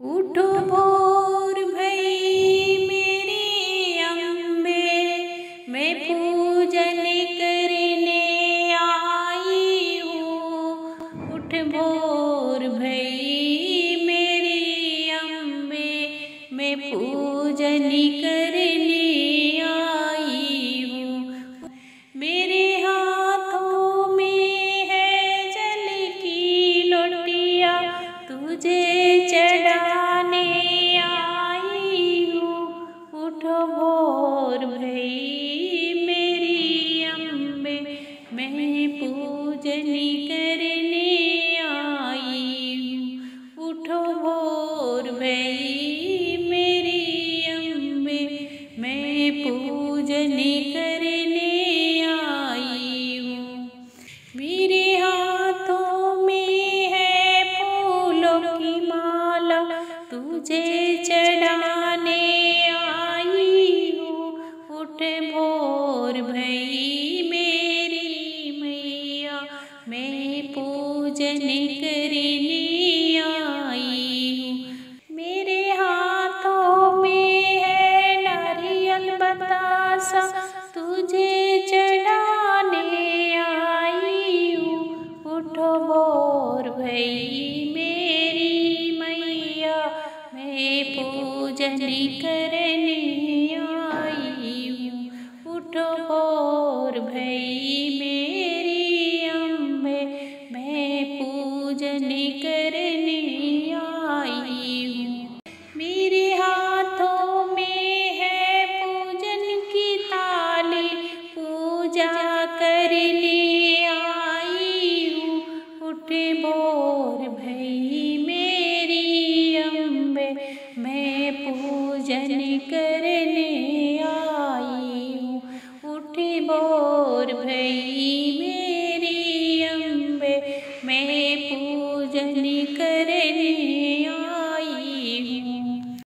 उठो भोर भई मेरी अम्बे मैं पूजन करने आई हूँ। उठ भोर भई मेरी अम्बे मैं पूजन करने भोर भई मेरी अम्बे मैं पूजन करने आई उठो भोर भई मेरी अम्बे मैं पूजन करने आई मेरे हाथों में है फूलों की माला, तुझे चढ़ाने उठो भोर भई मेरी मैया, मैं पूजन करने आई हूँ। उठो भोर भई मेरी अम्बे मैं पूजन करने आई पूजन करने आई हूँ। बोर भई मेरी अम्बे मैं पूजन करने